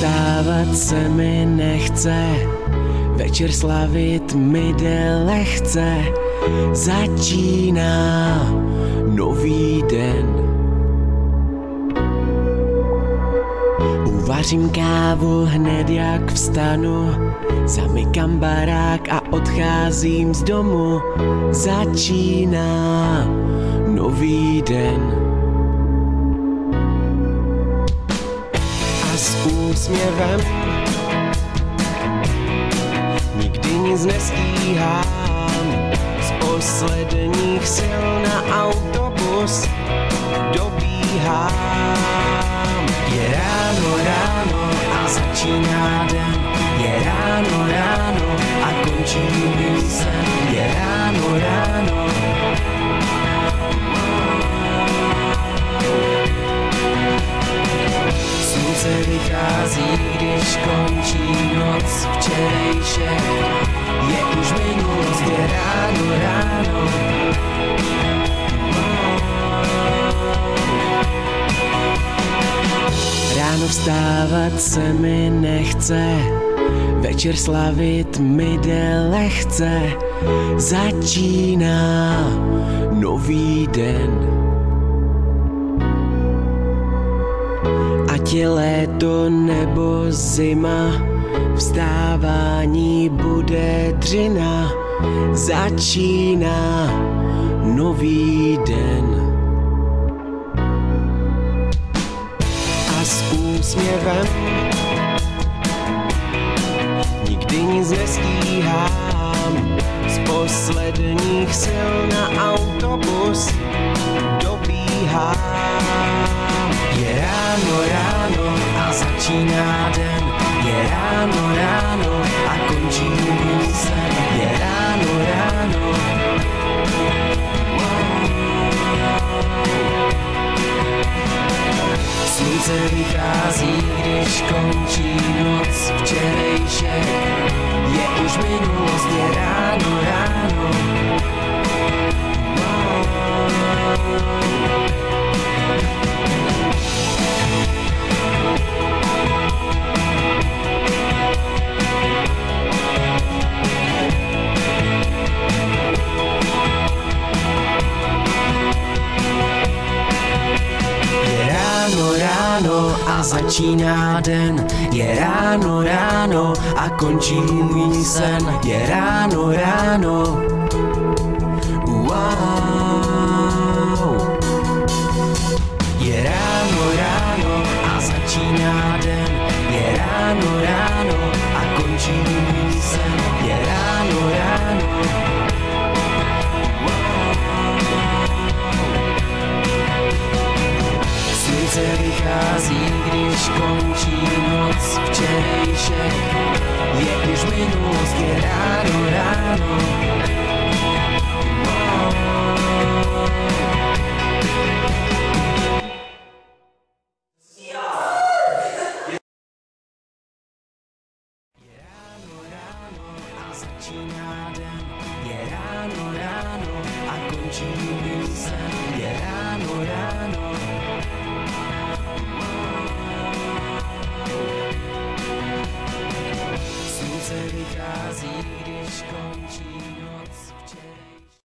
vstávat se mi nechce, večer slavit mi jde lehce, začíná nový den. Uvařím kávu hned jak vstanu, zamykám barák a odcházím z domu, začíná nový den. S úsměvem. Nikdy nic nestíhám, z posledních sil na autobus dobíhám. Je ráno, ráno a začíná den, vstávat se mi nechce, večer slavit mi jde lehce, začíná nový den. Ať je léto nebo zima, vstávání bude dřina, začíná nový den. S úsměvem nikdy nic nestíhám, z posledních sil na autobus dobíhám. Je ráno, ráno a začíná den. Je ráno, ráno a končí Slunce vychází, když končí noc včerejšek. Je už minulost, a začíná den. Je ráno, ráno a končí můj sen. Je ráno, ráno. Wow. Je ráno, ráno a začíná den. Je ráno, ráno a končí můj když končí noc včerejšek. Je už minulost, je ráno, ráno. Je ráno, ráno a končí sen. Je ráno, ráno.